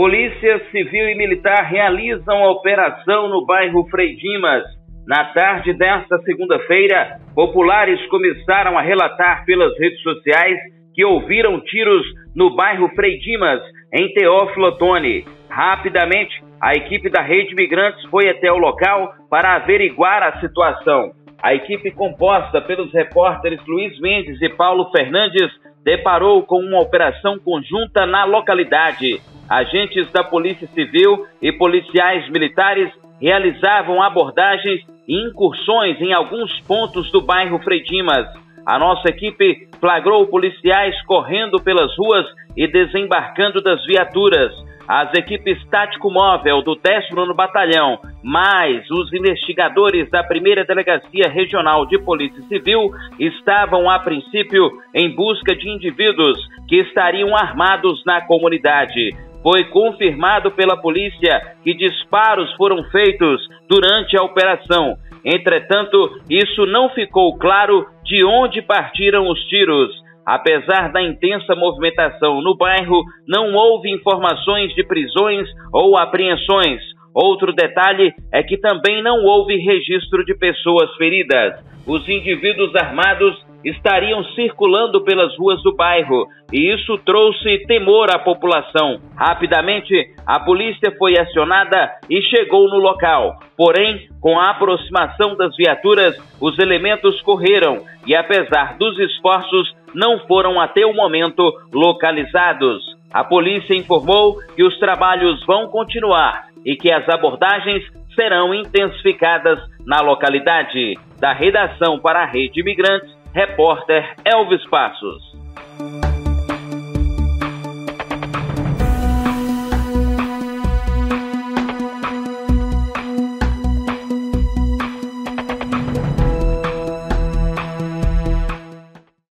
Polícia Civil e Militar realizam a operação no bairro Frei Dimas. Na tarde desta segunda-feira, populares começaram a relatar pelas redes sociais que ouviram tiros no bairro Frei Dimas, em Teófilo Otoni. Rapidamente, a equipe da Rede Migrantes foi até o local para averiguar a situação. A equipe composta pelos repórteres Luiz Mendes e Paulo Fernandes deparou com uma operação conjunta na localidade. Agentes da Polícia Civil e policiais militares realizavam abordagens e incursões em alguns pontos do bairro Fredimas. A nossa equipe flagrou policiais correndo pelas ruas e desembarcando das viaturas as equipes tático-móvel do 19 Batalhão, mais os investigadores da primeira Delegacia Regional de Polícia Civil estavam, a princípio, em busca de indivíduos que estariam armados na comunidade. Foi confirmado pela polícia que disparos foram feitos durante a operação. Entretanto, isso não ficou claro de onde partiram os tiros. Apesar da intensa movimentação no bairro, não houve informações de prisões ou apreensões. Outro detalhe é que também não houve registro de pessoas feridas. Os indivíduos armados estariam circulando pelas ruas do bairro e isso trouxe temor à população. Rapidamente, a polícia foi acionada e chegou no local. Porém, com a aproximação das viaturas, os elementos correram e, apesar dos esforços, não foram até o momento localizados. A polícia informou que os trabalhos vão continuar e que as abordagens serão intensificadas na localidade. Da redação para a Rede Imigrantes, repórter Elvis Passos.